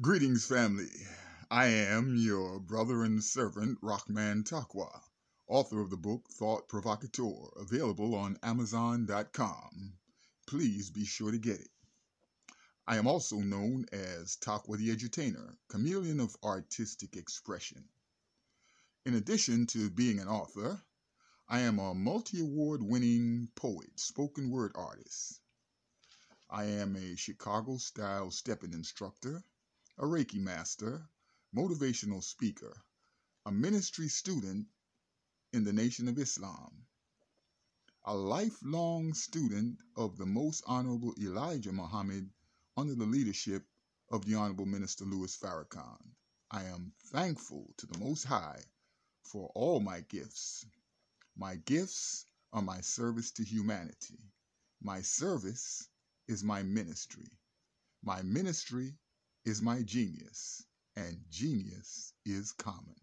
Greetings, family. I am your brother and servant, Rahman Taqwa, author of the book Thought Provocateur, available on Amazon.com. Please be sure to get it. I am also known as Taqwa the Edutainer, chameleon of artistic expression. In addition to being an author, I am a multi award winning poet, spoken word artist. I am a Chicago style stepping instructor a Reiki master, motivational speaker, a ministry student in the Nation of Islam, a lifelong student of the Most Honorable Elijah Muhammad under the leadership of the Honorable Minister Louis Farrakhan. I am thankful to the Most High for all my gifts. My gifts are my service to humanity. My service is my ministry. My ministry is my genius, and genius is common.